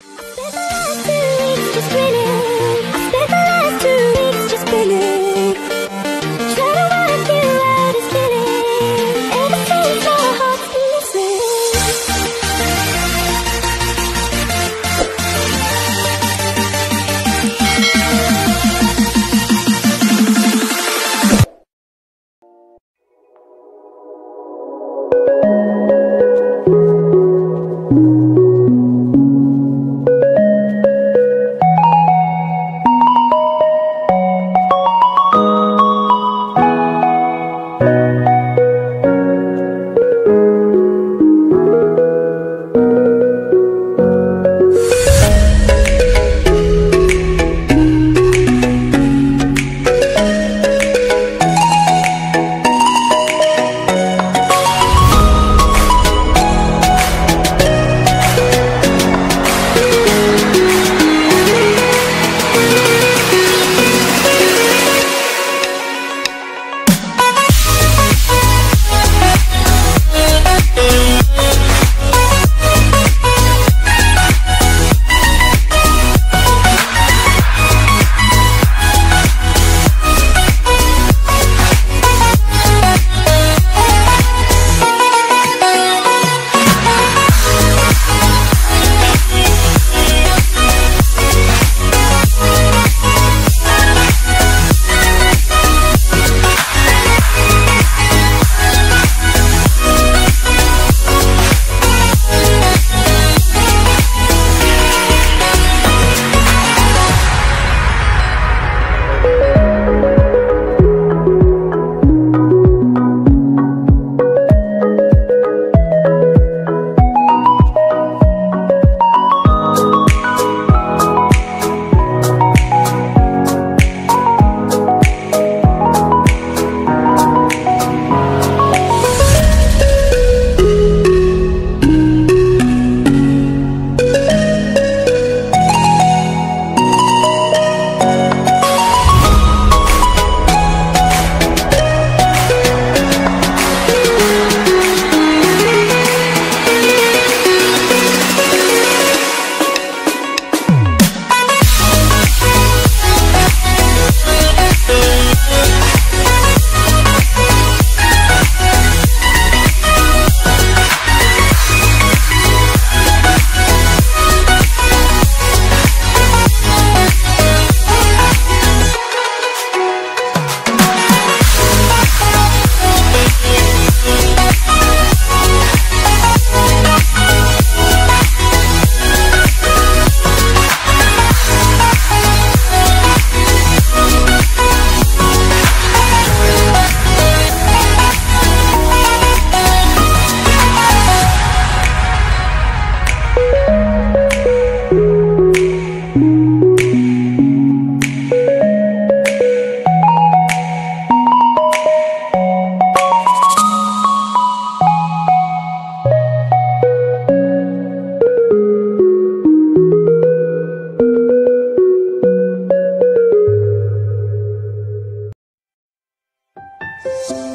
you Bye.